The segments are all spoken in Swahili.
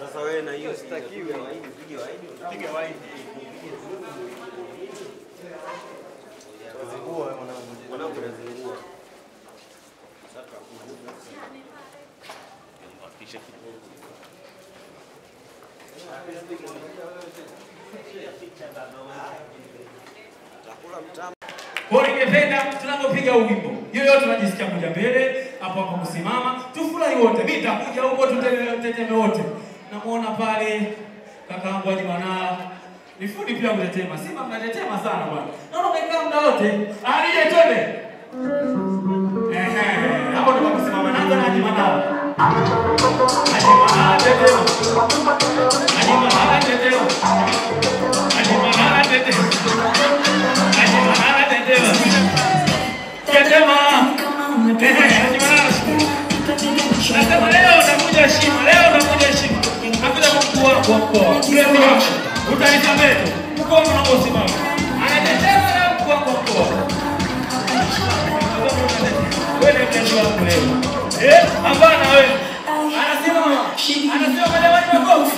Sasa wewe na hiyo sitakiwi. Upige waini. Piga waini. Zingua mwanangu. Mwanangu nazingua. Chakula mtamu. Kwa ningependa tunapopiga huu wimbo, yoyote tunajisikia moja mbele hapo hapo kusimama, tufurahi wote. Mimi nitakuja huko tuteme teteme wote. Namuona pale kakaangu Haji Manara. Ni fundi pia kutetema. Simba mnatetema sana bwana. Naona umekaa muda wote. Alije twende. Hapo ndo kusimama nanga na Haji Manara. Haji Manara tetema. Haji Manara tetema. Haji Manara tetema. Haji Manara tetema. Tetema. Heshima, leo utakuja heshima. Nakuja kwa mkuu wako wa mkoa. Mlezi wako. Utanisamehe tu. Unaposimama. Anatetema leo mkuu wako wa mkoa. Wewe mlezi wangu leo. Eh, hapana wewe. Anasimama. Anasimama leo ni makofi.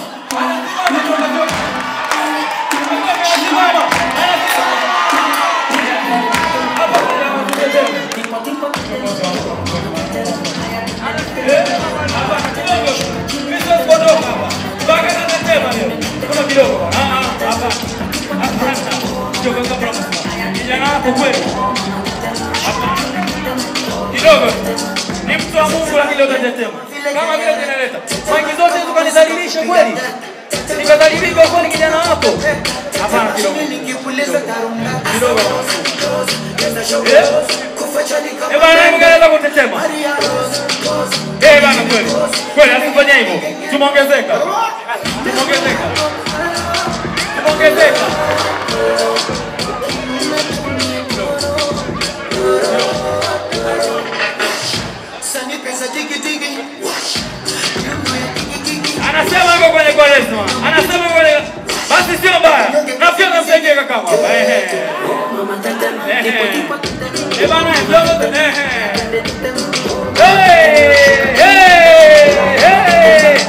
Kidogo ni mtu wa Mungu lakini leo katetema kama vile generator rangi zote hizo kanidhalilisha kweli nikadhalilika kweli kijana wako hapana kidogo kidogo eh Eh bana ningeweza kutetema Eh bana kweli. Kweli asifanye hivyo. Tumeongezeka. Tumeongezeka. Tumeongezeka. Anasema yuko kwenye Kwaresma. Anasema kwenye basi sio mbaya. Nafikiri namsaidia kaka hapa. Ehe. Ehe. Eh bana ndio ehe. ehe!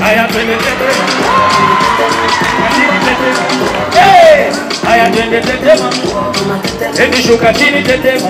Haya twende tetema. Haya twende tetema. Hebu shuka chini tetema.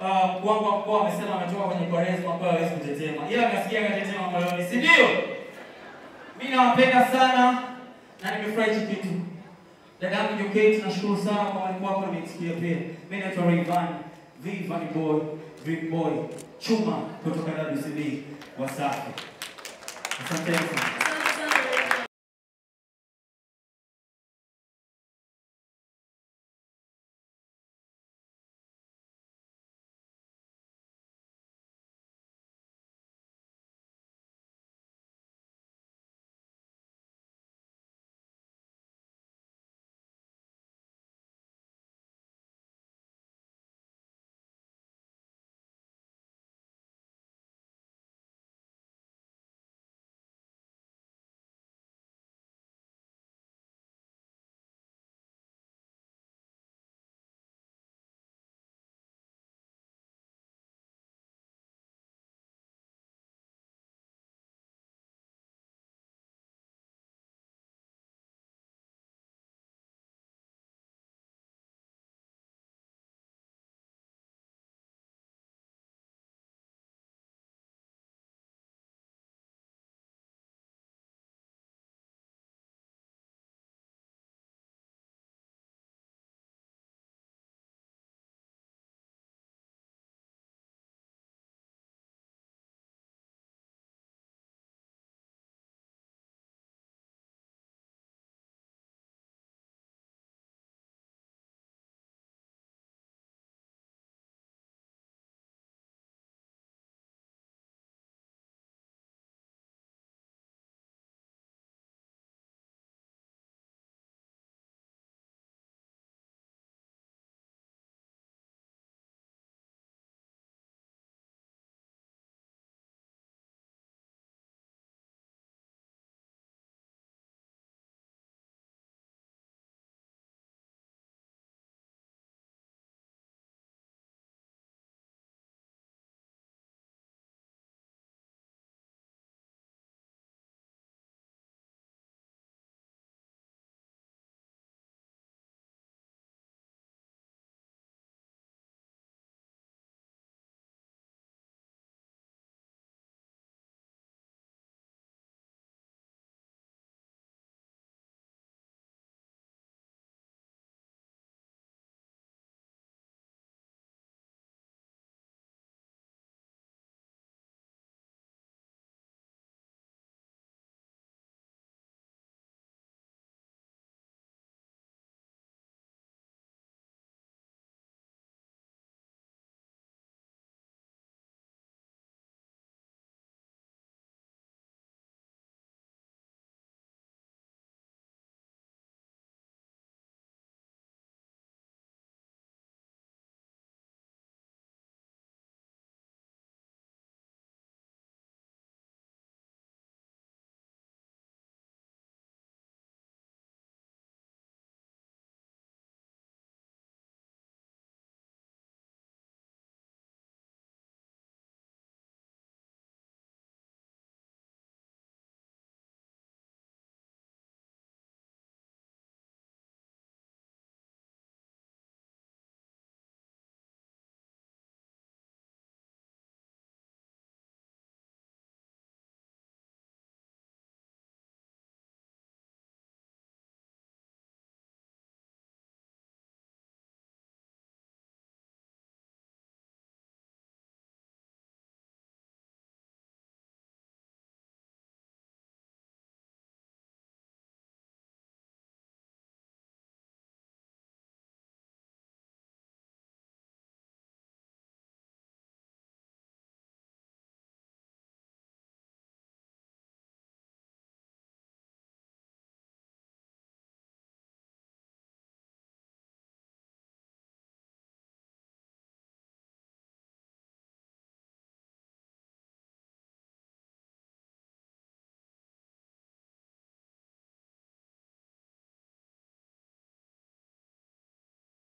Uh, mkuu wangu wa mkoa amesema ametoka kwenye Kwaresma ambayo hawezi kutetema, ila amesikia katetema moyoni, si ndio? Mimi nawapenda sana na nimefurahi hichi kitu. Dadangu Jokate, nashukuru sana kwa mwaliko wako, nimesikia pia. Mimi naitwa Rayvan, Vivan Boy, Big Boy, Chuma kutoka WCB Wasafi. Asanteni sana.